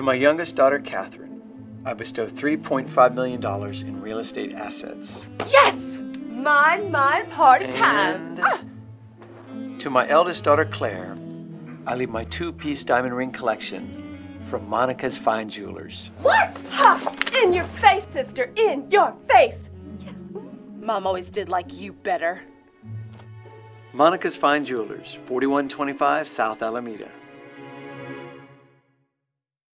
To my youngest daughter, Catherine, I bestow $3.5 million in real estate assets. Yes! Mine, mine, party time. And Ah, to my eldest daughter, Claire, I leave my two piece diamond ring collection from Monica's Fine Jewelers. what? Ha! In your face, sister, in your face. Yes. Mom always did like you better. Monica's Fine Jewelers, 4125 South Alameda.